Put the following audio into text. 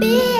Be